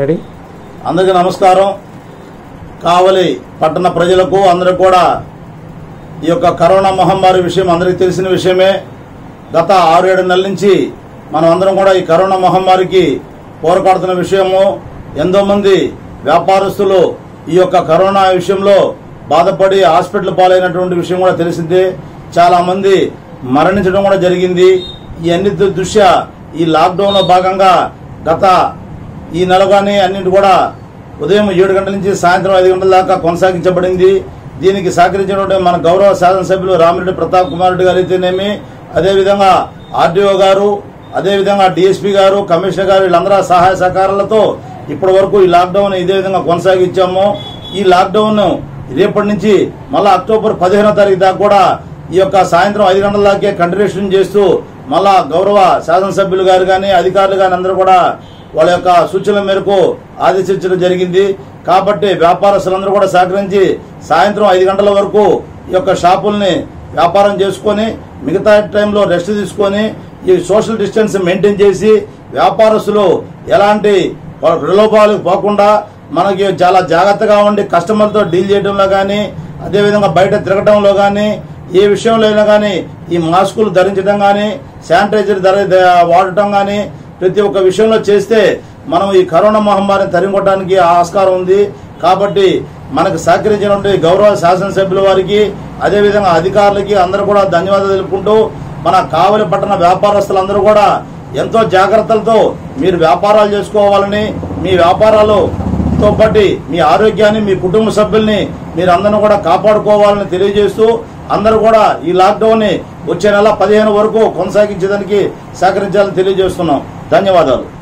Ready? అందరికీ నమస్కారం. కావలి పట్టణ ప్రజలకు అందరూ కూడా ఈ యొక్క కరోనా మహమ్మారి విషయం అందరికీ తెలిసిన విషయమే. గత ఆరు ఏడు నెలల నుంచి మనం అందరం కూడా ఈ కరోనా మహమ్మారికి పోరాడుతున్న విషయము. ఎంతో మంది వ్యాపారస్తులు ఈ యొక్క కరోనా విషయంలో బాధపడి హాస్పిటల్ పాలైనటువంటి విషయం కూడా తెలిసిందే. చాలా మంది మరణించడం కూడా జరిగింది. ఈ అన్ని దృష్ట్యా ఈ లాక్డౌన్లో భాగంగా గత ఈ నెల కానీ అన్నింటి కూడా ఉదయం ఏడు గంటల నుంచి సాయంత్రం ఐదు గంటల దాకా కొనసాగించబడింది. దీనికి సహకరించినటువంటి మన గౌరవ శాసనసభ్యులు రామిరెడ్డి ప్రతాప్ కుమార్ రెడ్డి గారు అయితేనేమి అదేవిధంగా ఆర్డీఓ గారు అదేవిధంగా డిఎస్పీ గారు కమిషనర్ గారు వీళ్ళందరూ సహాయ సహకారాలతో ఇప్పటి వరకు ఈ లాక్డౌన్ ఇదే విధంగా కొనసాగించాము. ఈ లాక్డౌన్ రేపటి నుంచి మళ్ళా అక్టోబర్ పదిహేనో తారీఖు దాకా కూడా ఈ యొక్క సాయంత్రం ఐదు గంటల దాకే కంటిన్యూషన్ చేస్తూ మళ్ళా గౌరవ శాసనసభ్యులు గారు కానీ అధికారులు కానీ అందరూ కూడా వాళ్ళ యొక్క సూచనల మేరకు ఆదేశించడం జరిగింది. కాబట్టి వ్యాపారస్తులందరూ కూడా సహకరించి సాయంత్రం ఐదు గంటల వరకు ఈ యొక్క షాపుల్ని వ్యాపారం చేసుకొని మిగతా టైంలో రెస్ట్ తీసుకొని ఈ సోషల్ డిస్టెన్స్ మెయింటైన్ చేసి వ్యాపారస్తులు ఎలాంటి ప్రలోభాలకు పోకుండా మనకి చాలా జాగ్రత్తగా ఉండి కస్టమర్తో డీల్ చేయడంలో కానీ అదేవిధంగా బయట తిరగడంలో కానీ ఏ విషయంలో అయినా కానీ ఈ మాస్కులు ధరించడం కానీ శానిటైజర్ ధర వాడటం కానీ ప్రతి ఒక్క విషయంలో చేస్తే మనం ఈ కరోనా మహమ్మారిని తరిగొట్టడానికి ఆస్కారం ఉంది. కాబట్టి మనకు సహకరించినటువంటి గౌరవ శాసనసభ్యుల వారికి అదేవిధంగా అధికారులకి అందరూ కూడా ధన్యవాదాలు తెలుపుకుంటూ మన కావలి పట్టణ వ్యాపారస్తులందరూ కూడా ఎంతో జాగ్రత్తలతో మీరు వ్యాపారాలు చేసుకోవాలని మీ వ్యాపారాలు తో పాటు మీ ఆరోగ్యాన్ని మీ కుటుంబ సభ్యుల్ని మీరు కూడా కాపాడుకోవాలని తెలియజేస్తూ అందరూ కూడా ఈ లాక్డౌన్ని వచ్చే నెల పదిహేను వరకు కొనసాగించేదానికి సహకరించాలని తెలియజేస్తున్నాం. ధన్యవాదాలు.